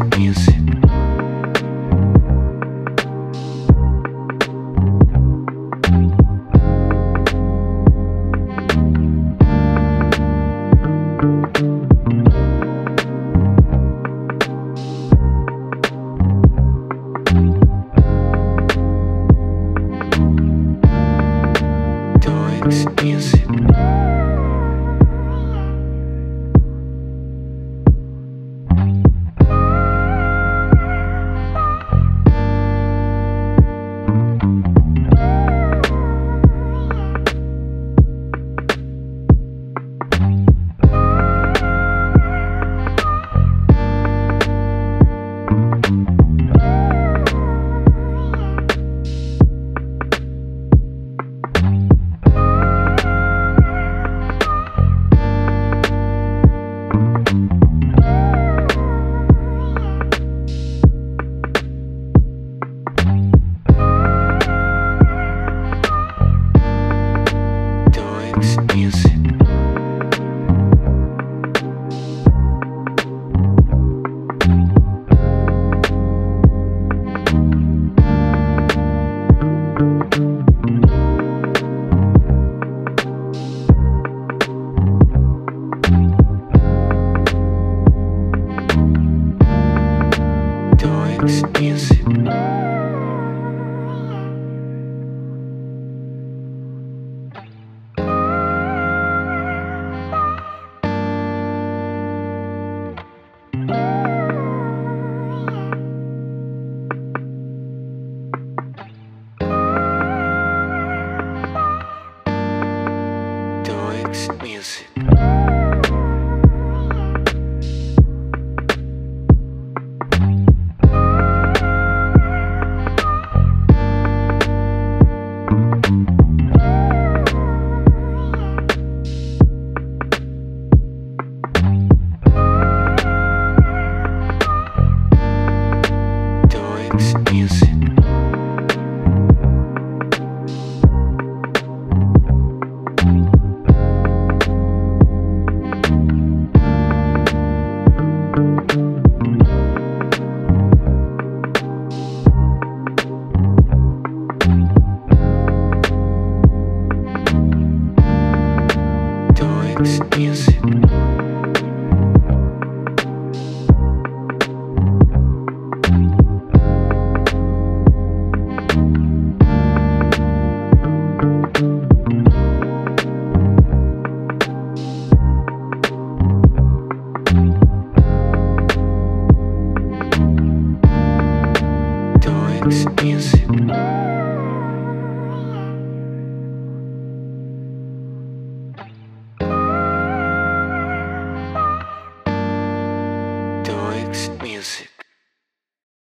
Music. legs dancing. Music. Music. Music. Makes music.